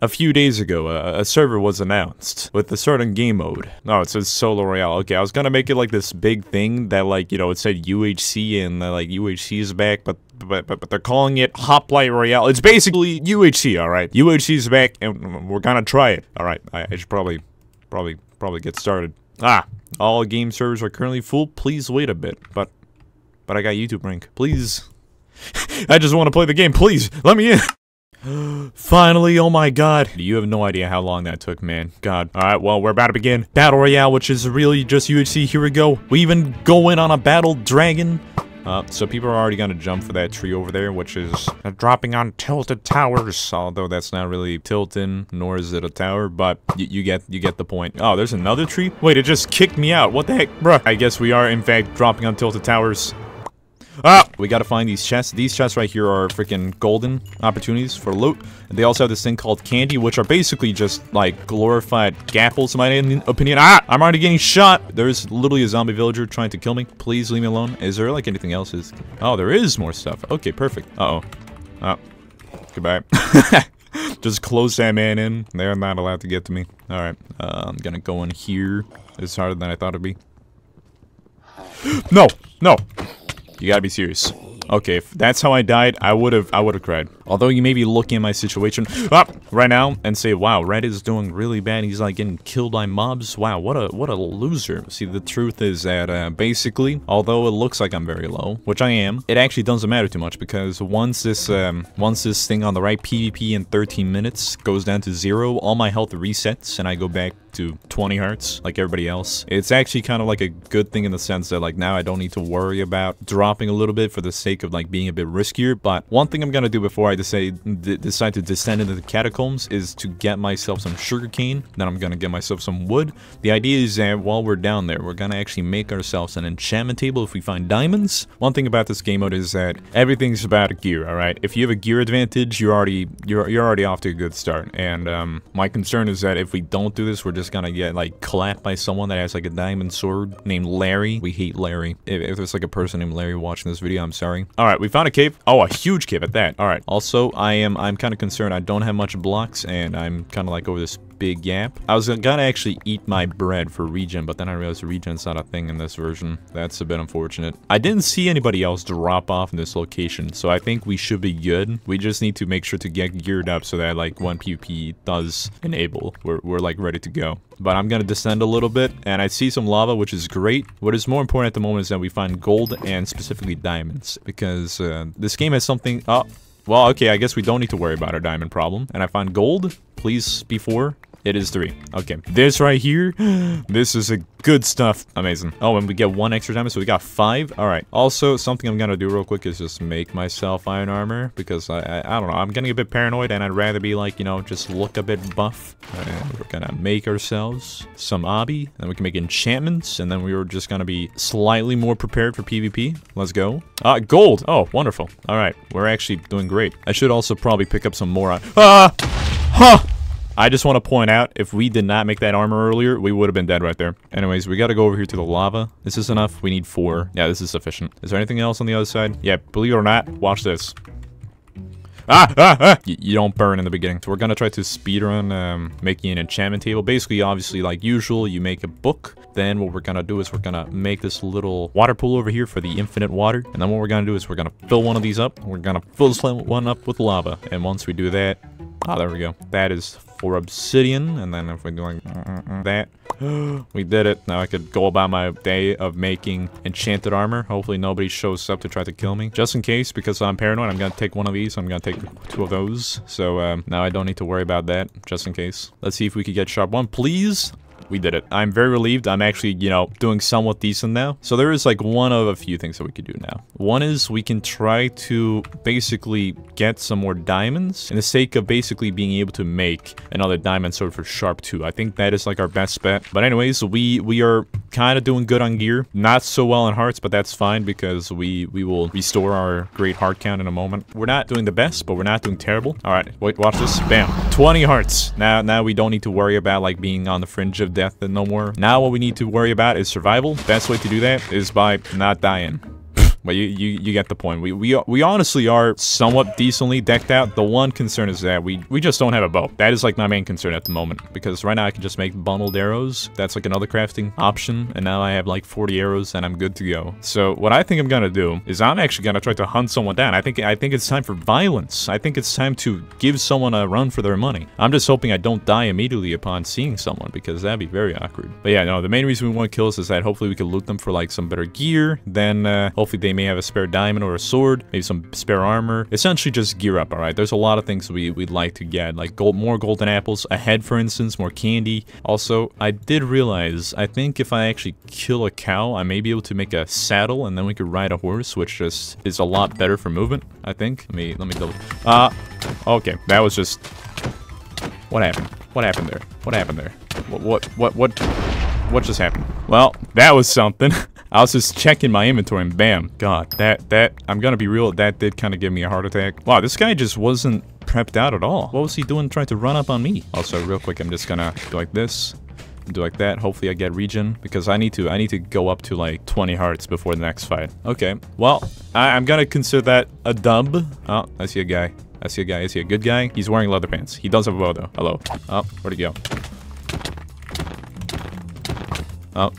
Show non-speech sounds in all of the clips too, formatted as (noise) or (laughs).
A few days ago, a, a server was announced with a certain game mode. No, it says Solo Royale. Okay, I was gonna make it like this big thing that like, you know, it said UHC and uh, like UHC is back, but but, but, but they're calling it Hoplite Royale. It's basically UHC, alright? UHC is back and we're gonna try it. Alright, I, I should probably, probably, probably get started. Ah, all game servers are currently full. Please wait a bit, but, but I got YouTube rank. Please. (laughs) I just want to play the game. Please, let me in. Finally, oh my god. You have no idea how long that took, man. God. Alright, well, we're about to begin. Battle Royale, which is really just UHC. Here we go. We even go in on a battle dragon. Uh, so people are already gonna jump for that tree over there, which is uh, dropping on tilted towers. Although that's not really tilting, nor is it a tower, but you get you get the point. Oh, there's another tree? Wait, it just kicked me out. What the heck? Bruh. I guess we are, in fact, dropping on tilted towers. Ah! We gotta find these chests. These chests right here are freaking golden opportunities for loot. And they also have this thing called candy, which are basically just, like, glorified gapples, in my opinion. Ah! I'm already getting shot! There's literally a zombie villager trying to kill me. Please leave me alone. Is there, like, anything else? Is Oh, there is more stuff. Okay, perfect. Uh-oh. Oh. Goodbye. (laughs) just close that man in. They're not allowed to get to me. Alright. Uh, I'm gonna go in here. It's harder than I thought it'd be. (gasps) no! No! You gotta be serious. Okay, if that's how I died, I would have I would have cried. Although you may be looking at my situation up right now and say, "Wow, Red is doing really bad. He's like getting killed by mobs. Wow, what a what a loser." See, the truth is that uh, basically, although it looks like I'm very low, which I am, it actually doesn't matter too much because once this um, once this thing on the right PvP in 13 minutes goes down to zero, all my health resets and I go back to 20 hearts like everybody else. It's actually kind of like a good thing in the sense that like now I don't need to worry about dropping a little bit for the sake of like being a bit riskier. But one thing I'm gonna do before I decide decide to descend into the catacombs is to get myself some sugarcane. Then I'm gonna get myself some wood. The idea is that while we're down there, we're gonna actually make ourselves an enchantment table if we find diamonds. One thing about this game mode is that everything's about gear. All right, if you have a gear advantage, you're already you're you're already off to a good start. And um, my concern is that if we don't do this, we're just gonna get like clapped by someone that has like a diamond sword named Larry. We hate Larry. If, if there's like a person named Larry watching this video, I'm sorry. All right, we found a cave. Oh, a huge cave at that. All right. Also, I am I'm kind of concerned. I don't have much blocks, and I'm kind of like over this big gap. I was gonna actually eat my bread for regen, but then I realized regen's not a thing in this version. That's a bit unfortunate. I didn't see anybody else drop off in this location, so I think we should be good. We just need to make sure to get geared up so that like one PvP does enable, we're, we're like ready to go. But I'm gonna descend a little bit, and I see some lava, which is great. What is more important at the moment is that we find gold and specifically diamonds, because uh, this game has something... Oh, well, okay, I guess we don't need to worry about our diamond problem. And I find gold, please, before. It is three. Okay. This right here, (gasps) this is a good stuff. Amazing. Oh, and we get one extra diamond, so we got five. All right. Also, something I'm to do real quick is just make myself iron armor because I, I, I, don't know. I'm getting a bit paranoid and I'd rather be like, you know, just look a bit buff. And we're to make ourselves some obby. Then we can make enchantments. And then we were just to be slightly more prepared for PvP. Let's go. Uh, gold. Oh, wonderful. All right. We're actually doing great. I should also probably pick up some more. Ah! Huh! I just want to point out, if we did not make that armor earlier, we would have been dead right there. Anyways, we got to go over here to the lava. This is enough. We need four. Yeah, this is sufficient. Is there anything else on the other side? Yeah, believe it or not, watch this. Ah, ah, ah. Y you don't burn in the beginning. So we're gonna try to speedrun um, making an enchantment table. Basically, obviously, like usual, you make a book. Then what we're gonna do is we're gonna make this little water pool over here for the infinite water. And then what we're gonna do is we're gonna fill one of these up. We're gonna fill this one up with lava. And once we do that, ah, there we go. That is for obsidian, and then if we're doing that, (gasps) we did it. Now I could go about my day of making enchanted armor. Hopefully nobody shows up to try to kill me. Just in case, because I'm paranoid, I'm gonna take one of these. I'm gonna take two of those. So um, now I don't need to worry about that, just in case. Let's see if we could get sharp one, please we did it. I'm very relieved. I'm actually, you know, doing somewhat decent now. So there is like one of a few things that we could do now. One is we can try to basically get some more diamonds in the sake of basically being able to make another diamond sword for sharp 2. I think that is like our best bet. But anyways, we we are kind of doing good on gear. Not so well in hearts, but that's fine because we we will restore our great heart count in a moment. We're not doing the best, but we're not doing terrible. All right, wait, watch this. Bam. 20 hearts. Now now we don't need to worry about like being on the fringe of death no more. Now what we need to worry about is survival. Best way to do that is by not dying. But you, you you get the point. We we we honestly are somewhat decently decked out. The one concern is that we we just don't have a bow. That is like my main concern at the moment because right now I can just make bundled arrows. That's like another crafting option, and now I have like 40 arrows and I'm good to go. So what I think I'm gonna do is I'm actually gonna try to hunt someone down. I think I think it's time for violence. I think it's time to give someone a run for their money. I'm just hoping I don't die immediately upon seeing someone because that'd be very awkward. But yeah, no, the main reason we want kills is that hopefully we can loot them for like some better gear. Then uh, hopefully they may have a spare diamond or a sword, maybe some spare armor. Essentially just gear up, all right? There's a lot of things we, we'd like to get, like gold, more golden apples, a head for instance, more candy. Also, I did realize, I think if I actually kill a cow, I may be able to make a saddle and then we could ride a horse, which just is a lot better for movement, I think. Let me, let me double, uh, okay, that was just, what happened? What happened there? What happened there? What, what, what, what, what just happened? Well, that was something. (laughs) I was just checking my inventory and bam, god, that, that, I'm gonna be real, that did kind of give me a heart attack. Wow, this guy just wasn't prepped out at all. What was he doing trying to run up on me? Also, real quick, I'm just gonna do like this, do like that. Hopefully I get regen because I need to I need to go up to like 20 hearts before the next fight. Okay, well, I, am gonna consider that a dub. Oh, I see a guy. I see a guy. Is he a good guy? He's wearing leather pants. He does have a bow though. Hello. Oh, where'd he go? Oh.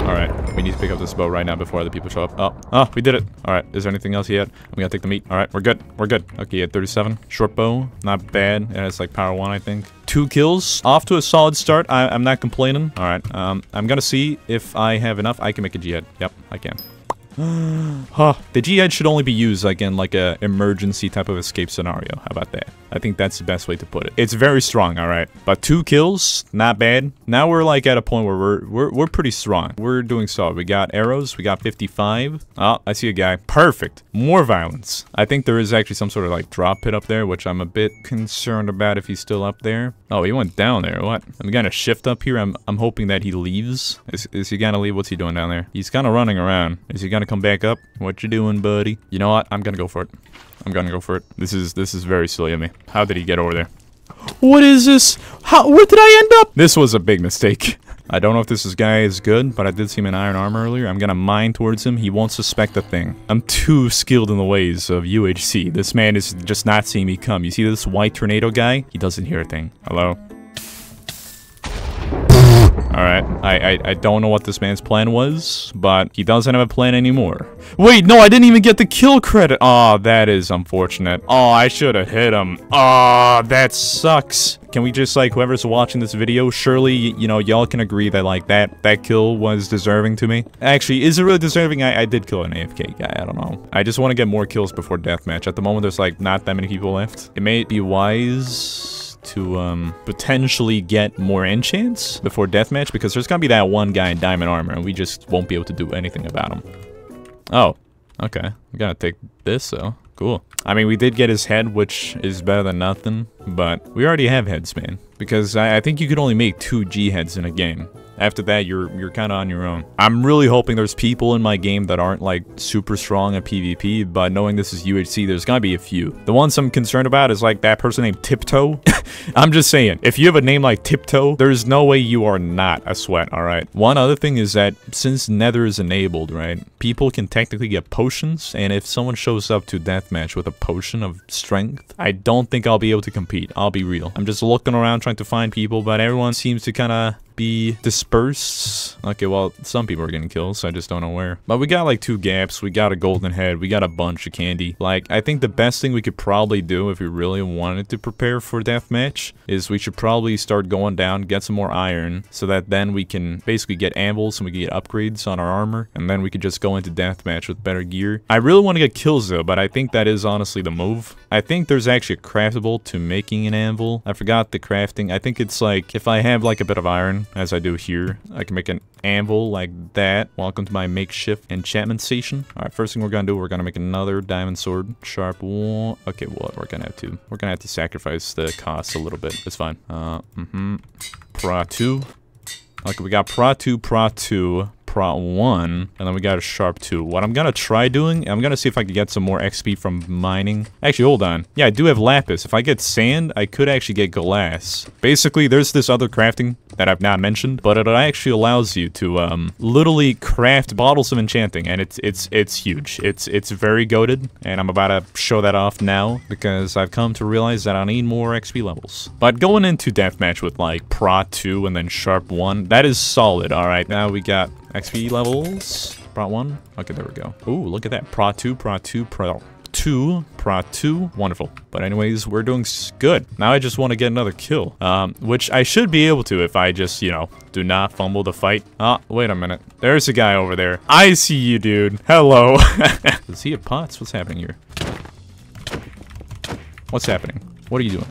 Alright, we need to pick up this bow right now before other people show up. Oh, oh, we did it. Alright, is there anything else yet? I'm gonna take the meat. Alright, we're good. We're good. Okay, at 37. Short bow, not bad. It has like power 1, I think. Two kills. Off to a solid start. I am not complaining. Alright, um, I'm gonna see if I have enough. I can make a G-head. Yep, I can. (gasps) huh. The G-head should only be used like in like a emergency type of escape scenario. How about that? I think that's the best way to put it. It's very strong, all right. But two kills, not bad. Now we're like at a point where we're we're, we're pretty strong. We're doing solid. We got arrows. We got 55. Oh, I see a guy. Perfect. More violence. I think there is actually some sort of like drop pit up there, which I'm a bit concerned about if he's still up there. Oh, he went down there. What? I'm gonna shift up here. I'm I'm hoping that he leaves. Is, is he gonna leave? What's he doing down there? He's kind of running around. Is he gonna come back up? What you doing, buddy? You know what? I'm gonna go for it. I'm gonna go for it. This is this is very silly of me. How did he get over there? What is this? How? Where did I end up? This was a big mistake. (laughs) I don't know if this guy is good, but I did see him in iron armor earlier. I'm gonna mine towards him. He won't suspect a thing. I'm too skilled in the ways of UHC. This man is just not seeing me come. You see this white tornado guy? He doesn't hear a thing. Hello? Alright, I, I, I don't know what this man's plan was, but he doesn't have a plan anymore. Wait, no, I didn't even get the kill credit. Oh, that is unfortunate. Oh, I should have hit him. Oh, that sucks. Can we just, like, whoever's watching this video, surely, you know, y'all can agree that, like, that, that kill was deserving to me? Actually, is it really deserving? I, I did kill an AFK guy, I don't know. I just want to get more kills before deathmatch. At the moment, there's, like, not that many people left. It may be wise to um, potentially get more enchants before deathmatch because there's gonna be that one guy in diamond armor and we just won't be able to do anything about him. Oh, okay. I'm gonna take this though. Cool. I mean, we did get his head, which is better than nothing, but we already have heads, man. Because I, I think you could only make two G heads in a game. After that, you're you're kind of on your own. I'm really hoping there's people in my game that aren't like super strong at PvP, but knowing this is UHC, there's gonna be a few. The ones I'm concerned about is like that person named Tiptoe. (laughs) I'm just saying, if you have a name like Tiptoe, there's no way you are not a sweat, alright? One other thing is that since Nether is enabled, right, people can technically get potions, and if someone shows up to deathmatch with a potion of strength, I don't think I'll be able to compete. I'll be real. I'm just looking around trying to find people, but everyone seems to kind of be dispersed. Okay, well, some people are getting killed, so I just don't know where. But we got like two gaps. We got a golden head. We got a bunch of candy. Like, I think the best thing we could probably do if we really wanted to prepare for deathmatch is we should probably start going down, get some more iron, so that then we can basically get anvils and we can get upgrades on our armor, and then we could just go into deathmatch with better gear. I really want to get kills though, but I think that is honestly the move. I think there's actually a craftable to making an anvil. I forgot the crafting. I think it's like, if I have like a bit of iron, as I do here. I can make an anvil like that. Welcome to my makeshift enchantment station. Alright, first thing we're gonna do, we're gonna make another diamond sword. Sharp one. Okay, what? We're gonna have to. We're gonna have to sacrifice the cost a little bit. It's fine. Uh, mm-hmm. Prot 2. Okay, we got Prot 2, Prot 2, Prot 1, and then we got a Sharp 2. What I'm gonna try doing, I'm gonna see if I can get some more XP from mining. Actually, hold on. Yeah, I do have Lapis. If I get sand, I could actually get glass. Basically, there's this other crafting that I've not mentioned, but it actually allows you to um, literally craft bottles of enchanting, and it's it's it's huge. It's it's very goaded, and I'm about to show that off now because I've come to realize that I need more XP levels. But going into deathmatch with like Prot 2 and then Sharp 1, that is solid. All right, now we got XP levels. Prot 1. Okay, there we go. Ooh, look at that. Prot 2, Prot 2, Prot 2, Prot 2. Wonderful. But anyways, we're doing good. Now I just want to get another kill. Um, which I should be able to if I just, you know, do not fumble the fight. Ah, wait a minute. There's a guy over there. I see you, dude. Hello. (laughs) Does he have pots? What's happening here? What's happening? What are you doing?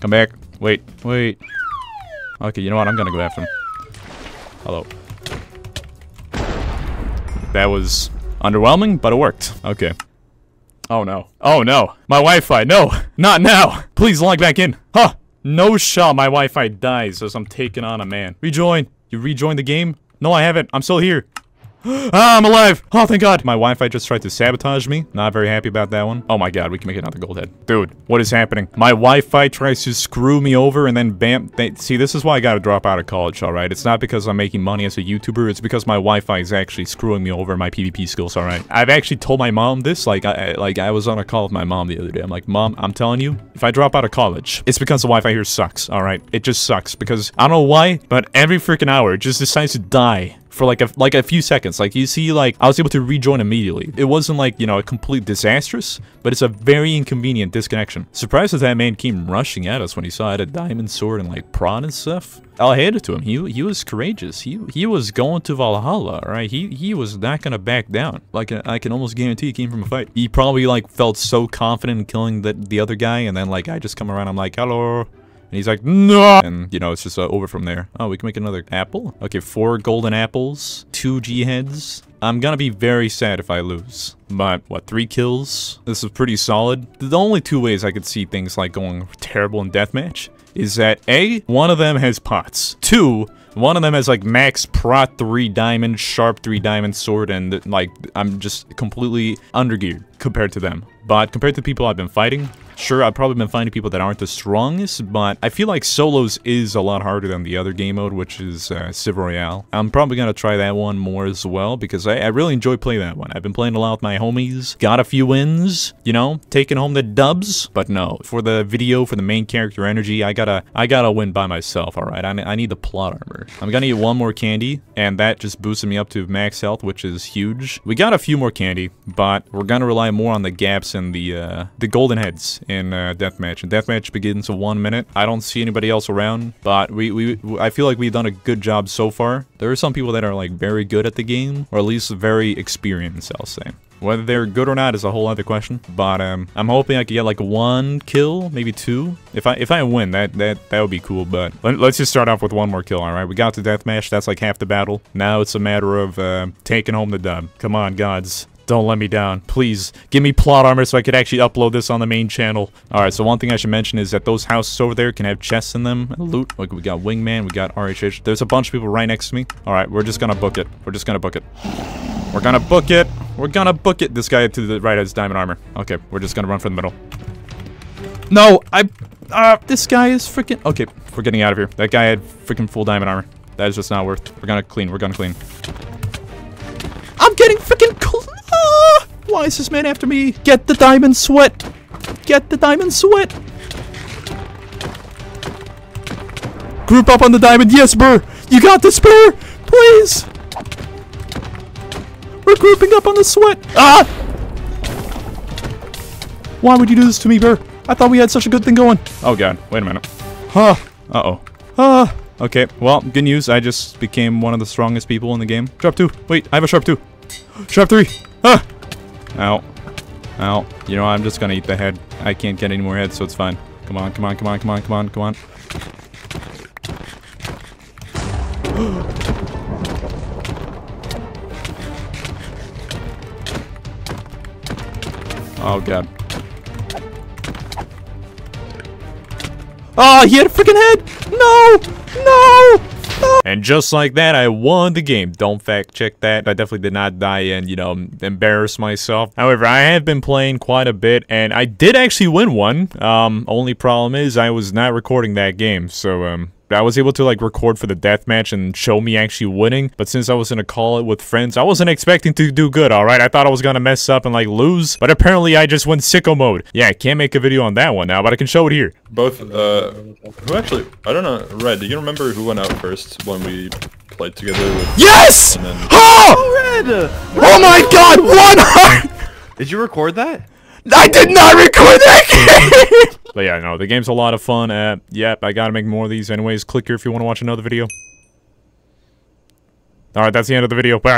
Come back. Wait, wait. Okay, you know what? I'm gonna go after him. Hello. That was underwhelming, but it worked. Okay. Oh no. Oh no. My Wi-Fi. No. Not now. Please log back in. Huh. No shot my Wi-Fi dies as I'm taking on a man. Rejoin. You rejoin the game? No, I haven't. I'm still here. Ah, I'm alive! Oh, thank God! My Wi-Fi just tried to sabotage me. Not very happy about that one. Oh my God, we can make another gold head. Dude, what is happening? My Wi-Fi tries to screw me over and then bam- they, See, this is why I gotta drop out of college, alright? It's not because I'm making money as a YouTuber, it's because my Wi-Fi is actually screwing me over my PvP skills, alright? I've actually told my mom this, like I, like, I was on a call with my mom the other day. I'm like, Mom, I'm telling you, if I drop out of college, it's because the Wi-Fi here sucks, alright? It just sucks because I don't know why, but every freaking hour it just decides to die for like a like a few seconds. Like you see, like I was able to rejoin immediately. It wasn't like you know a complete disastrous, but it's a very inconvenient disconnection. Surprised that that man came rushing at us when he saw I had a diamond sword and like prawn and stuff. I'll hand it to him. He he was courageous. He he was going to Valhalla, right? He he was not gonna back down. Like I can almost guarantee he came from a fight. He probably like felt so confident in killing the the other guy, and then like I just come around. I'm like, hello. And he's like, no! And, you know, it's just uh, over from there. Oh, we can make another apple? Okay, four golden apples, two G-heads. I'm gonna be very sad if I lose. But, what, three kills? This is pretty solid. The only two ways I could see things like going terrible in deathmatch is that A, one of them has pots. Two, one of them has like max prot 3 diamond, sharp 3 diamond sword, and like I'm just completely undergeared compared to them. But compared to people I've been fighting, Sure, I've probably been finding people that aren't the strongest, but I feel like solos is a lot harder than the other game mode, which is uh, Civ Royale. I'm probably going to try that one more as well, because I, I, really enjoy playing that one. I've been playing a lot with my homies, got a few wins, you know, taking home the dubs, but no, for the video, for the main character energy, I gotta, I gotta win by myself, alright? I, I need the plot armor. I'm gonna eat one more candy, and that just boosted me up to max health, which is huge. We got a few more candy, but we're gonna rely more on the gaps and the, uh, the golden heads in uh, deathmatch. And deathmatch begins in one minute. I don't see anybody else around, but we, we I feel like we've done a good job so far. There are some people that are like very good at the game, or at least very experienced, I'll say. Whether they're good or not is a whole other question. But um, I'm hoping I can get like one kill, maybe two. If I if I win, that that that would be cool. But let, us just start off with one more kill. All right, we got the deathmatch. That's like half the battle. Now it's a matter of uh, taking home the dub. Come on, gods. Don't let me down. Please, give me plot armor so I could actually upload this on the main channel. Alright, so one thing I should mention is that those houses over there can have chests in them. Loot. Like, we got Wingman, we got RHH. There's a bunch of people right next to me. Alright, we're just gonna book it. We're just gonna book it. We're gonna book it. We're gonna book it. This guy to the right has diamond armor. Okay, we're just gonna run for the middle. No, I... Uh, this guy is freaking... Okay, we're getting out of here. That guy had freaking full diamond armor. That is just not worth. We're gonna clean. We're gonna clean. I'm getting freaking! Why is this man after me? Get the diamond sweat! Get the diamond sweat! Group up on the diamond. Yes, Burr! You got this, Burr! Please! We're grouping up on the sweat! Ah! Why would you do this to me, Burr? I thought we had such a good thing going. Oh god, wait a minute. Huh. Uh-oh. Ah! Okay, well, good news. I just became one of the strongest people in the game. Sharp 2. Wait, I have a Sharp 2. Sharp 3. Ah! Ow. Ow. You know, I'm just gonna eat the head. I can't get any more heads, so it's fine. Come on, come on, come on, come on, come on, come on. (gasps) oh, God. Oh, he had a freaking head! No! No! And just like that, I won the game. Don't fact check that. I definitely did not die and, you know, embarrass myself. However, I have been playing quite a bit, and I did actually win one. Um, only problem is I was not recording that game, so, um, I was able to like record for the deathmatch and show me actually winning, but since I was gonna call it with friends, I wasn't expecting to do good, alright? I thought I was gonna mess up and like lose, but apparently I just went sicko mode. Yeah, I can't make a video on that one now, but I can show it here. Both, uh, who actually, I don't know, Red, do you remember who went out first when we played together with... Yes! And then- Oh! Red! Oh my god, one (laughs) heart! Did you record that? I did not record that (laughs) game! but yeah, no, the game's a lot of fun. Uh, yep, I gotta make more of these anyways. Click here if you want to watch another video. Alright, that's the end of the video. Bye.